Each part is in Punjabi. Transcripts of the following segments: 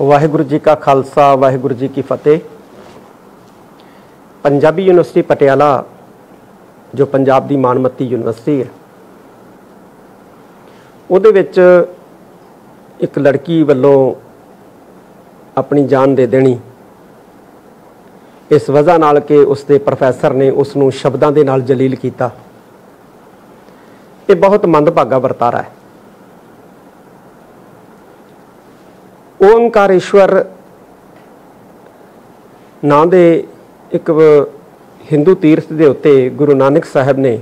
ਵਾਹਿਗੁਰੂ ਜੀ ਕਾ ਖਾਲਸਾ, ਵਾਹਿਗੁਰੂ ਜੀ ਕੀ ਫਤਿਹ। ਪੰਜਾਬੀ ਯੂਨੀਵਰਸਿਟੀ ਪਟਿਆਲਾ, ਜੋ ਪੰਜਾਬ ਦੀ ਮਾਨਮੱਤੀ ਯੂਨੀਵਰਸਿਟੀ ਹੈ, ਉਹਦੇ ਵਿੱਚ ਇੱਕ ਲੜਕੀ ਵੱਲੋਂ ਆਪਣੀ ਜਾਨ ਦੇ ਦੇਣੀ। ਇਸ ਵਜ੍ਹਾ ਨਾਲ ਕਿ ਉਸ ਦੇ ਪ੍ਰੋਫੈਸਰ ਨੇ ਉਸ ਨੂੰ ਸ਼ਬਦਾਂ ਦੇ ਨਾਲ ਜਲੀਲ ਕੀਤਾ। ਇਹ ਬਹੁਤ ਮੰਦਭਾਗਾ ਵਰਤਾਰਾ ਹੈ। ਓੰਕਾਰੇਸ਼ਵਰ ਨਾਂ ਦੇ ਇੱਕ ਹਿੰਦੂ ਤੀਰਥ ਦੇ ਉੱਤੇ ਗੁਰੂ ਨਾਨਕ ਸਾਹਿਬ ਨੇ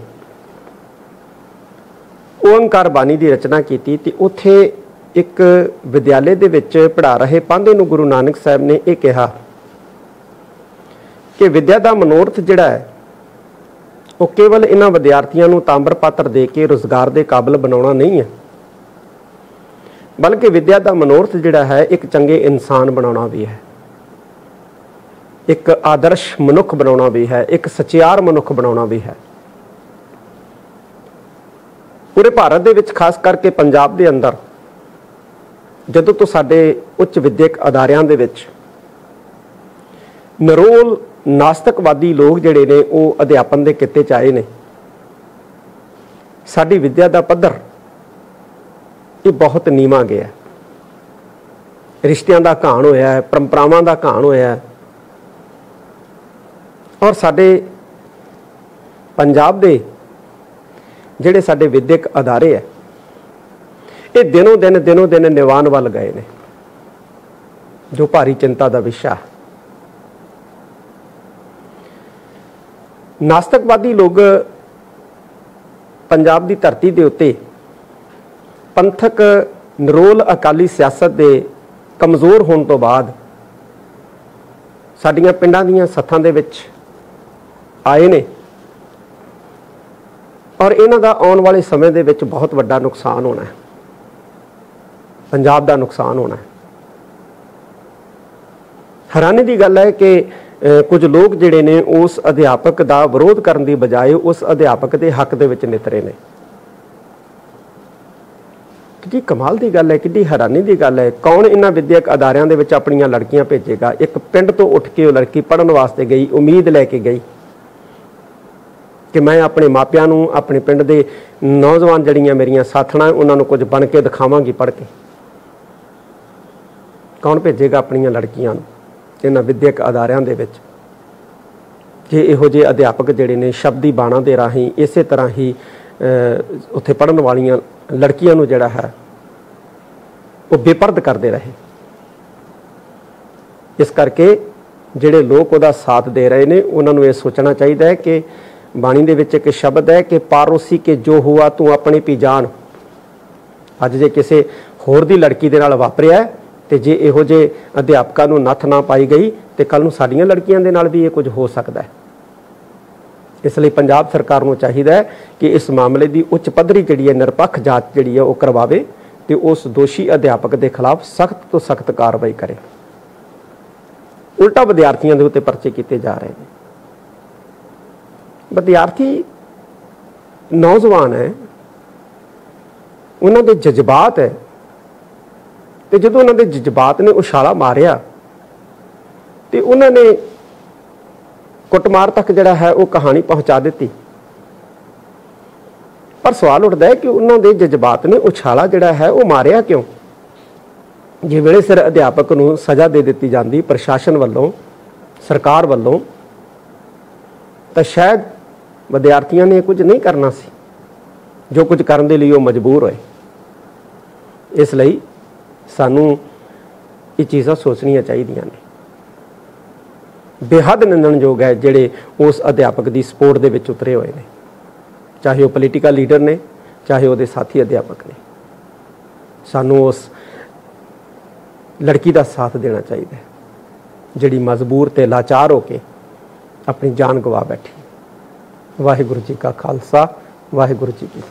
ਓੰਕਾਰ ਬਾਣੀ ਦੀ ਰਚਨਾ ਕੀਤੀ ਤੇ ਉੱਥੇ ਇੱਕ ਵਿਦਿਆਲੇ ਦੇ ਵਿੱਚ ਪੜ੍ਹਾ ਰਹੇ ਪਾਂਧੇ ਨੂੰ ਗੁਰੂ ਨਾਨਕ ਸਾਹਿਬ ਨੇ ਇਹ ਕਿਹਾ ਕਿ ਵਿਦਿਆ ਦਾ ਮਨੋਰਥ ਜਿਹੜਾ ਹੈ, ਉਹ ਕੇਵਲ ਇਹਨਾਂ ਵਿਦਿਆਰਥੀਆਂ ਨੂੰ ਤਾਂਬਰ ਪਾਤਰ ਦੇ ਕੇ ਰੋਜ਼ਗਾਰ ਦੇ ਕਾਬਲ ਬਣਾਉਣਾ ਨਹੀਂ ਹੈ। ਬਲਕਿ ਵਿਦਿਆ ਦਾ ਮਨੋਰਥ ਜਿਹੜਾ ਹੈ, ਇੱਕ ਚੰਗੇ ਇਨਸਾਨ ਬਣਾਉਣਾ ਵੀ ਹੈ। ਇੱਕ ਆਦਰਸ਼ ਮਨੁੱਖ ਬਣਾਉਣਾ ਵੀ ਹੈ, ਇੱਕ ਸਚਿਆਰ ਮਨੁੱਖ ਬਣਾਉਣਾ ਵੀ ਹੈ। ਪੂਰੇ ਭਾਰਤ ਦੇ ਵਿੱਚ ਖਾਸ ਕਰਕੇ ਪੰਜਾਬ ਦੇ ਅੰਦਰ, ਜਦੋਂ ਤੋਂ ਸਾਡੇ ਉੱਚ ਵਿਦਿਅਕ ਅਦਾਰਿਆਂ ਦੇ ਵਿੱਚ ਨਰੋਲ ਨਾਸਤਕਵਾਦੀ ਲੋਕ ਜਿਹੜੇ ਨੇ, ਉਹ ਅਧਿਆਪਨ ਦੇ ਕਿੱਤੇ ਚ ਆਏ ਨੇ। ਸਾਡੀ ਵਿਦਿਆ ਦਾ ਪੱਧਰ ਇਹ ਬਹੁਤ ਨੀਵਾ ਗਿਆ ਰਿਸ਼ਤਿਆਂ ਦਾ ਘਾਣ ਹੋਇਆ ਹੈ, ਪਰੰਪਰਾਵਾਂ ਦਾ ਘਾਣ ਹੋਇਆ ਹੈ। ਔਰ ਸਾਡੇ ਪੰਜਾਬ ਦੇ ਜਿਹੜੇ ਸਾਡੇ ਵਿਦਿਅਕ ਅਦਾਰੇ ਹੈ, ਇਹ ਦਿਨੋਂ ਦਿਨ ਦਿਨੋਂ ਦਿਨ ਨਿਵਾਨ ਵੱਲ ਗਏ ਨੇ। ਜੋ ਭਾਰੀ ਚਿੰਤਾ ਦਾ ਵਿਸ਼ਾ ਨਾਸਤਕਵਾਦੀ ਲੋਕ ਪੰਜਾਬ ਦੀ ਧਰਤੀ ਦੇ ਉੱਤੇ ਪੰਥਕ ਨਰੋਲ ਅਕਾਲੀ ਸਿਆਸਤ ਦੇ ਕਮਜ਼ੋਰ ਹੋਣ ਤੋਂ ਬਾਅਦ ਸਾਡੀਆਂ ਪਿੰਡਾਂ ਦੀਆਂ ਸੱਥਾਂ ਦੇ ਵਿੱਚ ਆਏ ਨੇ। ਔਰ ਇਹਨਾਂ ਦਾ ਆਉਣ ਵਾਲੇ ਸਮੇਂ ਦੇ ਵਿੱਚ ਬਹੁਤ ਵੱਡਾ ਨੁਕਸਾਨ ਹੋਣਾ ਹੈ। ਪੰਜਾਬ ਦਾ ਨੁਕਸਾਨ ਹੋਣਾ ਹੈ। ਹੈਰਾਨੀ ਦੀ ਗੱਲ ਹੈ ਕਿ ਕੁਝ ਲੋਕ ਜਿਹੜੇ ਨੇ ਉਸ ਅਧਿਆਪਕ ਦਾ ਵਿਰੋਧ ਕਰਨ ਦੀ ਬਜਾਏ ਉਸ ਅਧਿਆਪਕ ਦੇ ਹੱਕ ਦੇ ਵਿੱਚ ਨਿਤਰੇ ਨੇ। ਕਿੰਨੀ ਕਮਾਲ ਦੀ ਗੱਲ ਹੈ ਕਿੰਨੀ ਹੈਰਾਨੀ ਦੀ ਗੱਲ ਹੈ। ਕੌਣ ਇਹਨਾਂ ਵਿਦਿਅਕ ਅਦਾਰਿਆਂ ਦੇ ਵਿੱਚ ਆਪਣੀਆਂ ਲੜਕੀਆਂ ਭੇਜੇਗਾ? ਇੱਕ ਪਿੰਡ ਤੋਂ ਉੱਠ ਕੇ ਉਹ ਲੜਕੀ ਪੜਨ ਵਾਸਤੇ ਗਈ, ਉਮੀਦ ਲੈ ਕੇ ਗਈ ਕਿ ਮੈਂ ਆਪਣੇ ਮਾਪਿਆਂ ਨੂੰ, ਆਪਣੇ ਪਿੰਡ ਦੇ ਨੌਜਵਾਨ ਜੜੀਆਂ ਮੇਰੀਆਂ ਸਾਥਣਾ, ਉਹਨਾਂ ਨੂੰ ਕੁਝ ਬਣ ਕੇ ਦਿਖਾਵਾਂਗੀ ਪੜ ਕੇ। ਕੌਣ ਭੇਜੇਗਾ ਆਪਣੀਆਂ ਲੜਕੀਆਂ ਨੂੰ ਇਹਨਾਂ ਵਿਦਿਅਕ ਅਦਾਰਿਆਂ ਦੇ ਵਿੱਚ? ਕਿ ਇਹੋ ਜਿਹੇ ਅਧਿਆਪਕ ਜਿਹੜੇ ਨੇ ਸ਼ਬਦੀ ਬਾਣਾ ਦੇ ਰਾਹੀਂ ਇਸੇ ਤਰ੍ਹਾਂ ਹੀ ਉੱਥੇ ਪੜਨ ਵਾਲੀਆਂ ਲੜਕੀਆਂ ਨੂੰ ਜਿਹੜਾ ਹੈ, ਉਹ ਬੇਪਰਦ ਕਰਦੇ ਰਹੇ। ਇਸ ਕਰਕੇ ਜਿਹੜੇ ਲੋਕ ਉਹਦਾ ਸਾਥ ਦੇ ਰਹੇ ਨੇ, ਉਹਨਾਂ ਨੂੰ ਇਹ ਸੋਚਣਾ ਚਾਹੀਦਾ ਹੈ ਕਿ ਬਾਣੀ ਦੇ ਵਿੱਚ ਇੱਕ ਸ਼ਬਦ ਹੈ ਕਿ ਪਾਰੋਸੀ ਕੇ ਜੋ ਹੁਆ ਤੂੰ ਆਪਣੇ ਪੀ ਜਾਣ। ਅੱਜ ਜੇ ਕਿਸੇ ਹੋਰ ਦੀ ਲੜਕੀ ਦੇ ਨਾਲ ਵਾਪਰਿਆ ਤੇ ਜੇ ਇਹੋ ਜੇ ਅਧਿਆਪਕਾਂ ਨੂੰ ਨੱਥ ਨਾ ਪਾਈ ਗਈ, ਤੇ ਕੱਲ ਨੂੰ ਸਾਡੀਆਂ ਲੜਕੀਆਂ ਦੇ ਨਾਲ ਵੀ ਇਹ ਕੁਝ ਹੋ ਸਕਦਾ ਹੈ। ਇਸ ਲਈ ਪੰਜਾਬ ਸਰਕਾਰ ਨੂੰ ਚਾਹੀਦਾ ਹੈ ਕਿ ਇਸ ਮਾਮਲੇ ਦੀ ਉੱਚ ਪੱਧਰੀ ਜਿਹੜੀ ਹੈ ਨਿਰਪੱਖ ਜਾਂਚ ਜਿਹੜੀ ਹੈ ਉਹ ਕਰਵਾਵੇ ਤੇ ਉਸ ਦੋਸ਼ੀ ਅਧਿਆਪਕ ਦੇ ਖਿਲਾਫ ਸਖਤ ਤੋਂ ਸਖਤ ਕਾਰਵਾਈ ਕਰੇ। ਉਲਟਾ ਵਿਦਿਆਰਥੀਆਂ ਦੇ ਉੱਤੇ ਪਰਚੇ ਕੀਤੇ ਜਾ ਰਹੇ ਨੇ। ਵਿਦਿਆਰਥੀ ਨੌਜਵਾਨ ਹੈ, ਉਹਨਾਂ ਦੇ ਜਜ਼ਬਾਤ ਹੈ ਤੇ ਜਦੋਂ ਉਹਨਾਂ ਦੇ ਜਜ਼ਬਾਤ ਨੇ ਉਛਾਲਾ ਮਾਰਿਆ ਤੇ ਉਹਨਾਂ ਨੇ ਕੁੱਟਮਾਰ ਤੱਕ ਜਿਹੜਾ ਹੈ ਉਹ ਕਹਾਣੀ ਪਹੁੰਚਾ ਦਿੱਤੀ। ਪਰ ਸਵਾਲ ਉੱਠਦਾ ਹੈ ਕਿ ਉਹਨਾਂ ਦੇ ਜਜ਼ਬਾਤ ਨੇ ਉਛਾਲਾ ਜਿਹੜਾ ਹੈ ਉਹ ਮਾਰਿਆ ਕਿਉਂ? ਜੇ ਵੇਲੇ ਸਿਰ ਅਧਿਆਪਕ ਨੂੰ ਸਜ਼ਾ ਦੇ ਦਿੱਤੀ ਜਾਂਦੀ ਪ੍ਰਸ਼ਾਸਨ ਵੱਲੋਂ, ਸਰਕਾਰ ਵੱਲੋਂ, ਤਾਂ ਸ਼ਾਇਦ ਵਿਦਿਆਰਥੀਆਂ ਨੇ ਕੁਝ ਨਹੀਂ ਕਰਨਾ ਸੀ। ਜੋ ਕੁਝ ਕਰਨ ਦੇ ਲਈ ਉਹ ਮਜਬੂਰ ਹੋਏ। ਇਸ ਲਈ ਸਾਨੂੰ ਇਹ ਚੀਜ਼ਾਂ ਸੋਚਣੀਆਂ ਚਾਹੀਦੀਆਂ ਨੇ। ਬੇਹੱਦ ਨਿੰਦਣਯੋਗ ਹੈ ਜਿਹੜੇ ਉਸ ਅਧਿਆਪਕ ਦੀ ਸਪੋਰਟ ਦੇ ਵਿੱਚ ਉਤਰੇ ਹੋਏ ਨੇ। ਚਾਹੇ ਉਹ ਪੋਲੀਟੀਕਲ ਲੀਡਰ ਨੇ, ਚਾਹੇ ਉਹਦੇ ਸਾਥੀ ਅਧਿਆਪਕ ਨੇ। ਸਾਨੂੰ ਉਸ ਲੜਕੀ ਦਾ ਸਾਥ ਦੇਣਾ ਚਾਹੀਦਾ ਹੈ, ਜਿਹੜੀ ਮਜਬੂਰ ਤੇ ਲਾਚਾਰ ਹੋ ਕੇ ਆਪਣੀ ਜਾਨ ਗਵਾ ਬੈਠੀ। ਵਾਹਿਗੁਰੂ ਜੀ ਕਾ ਖਾਲਸਾ, ਵਾਹਿਗੁਰੂ ਜੀ ਕੀ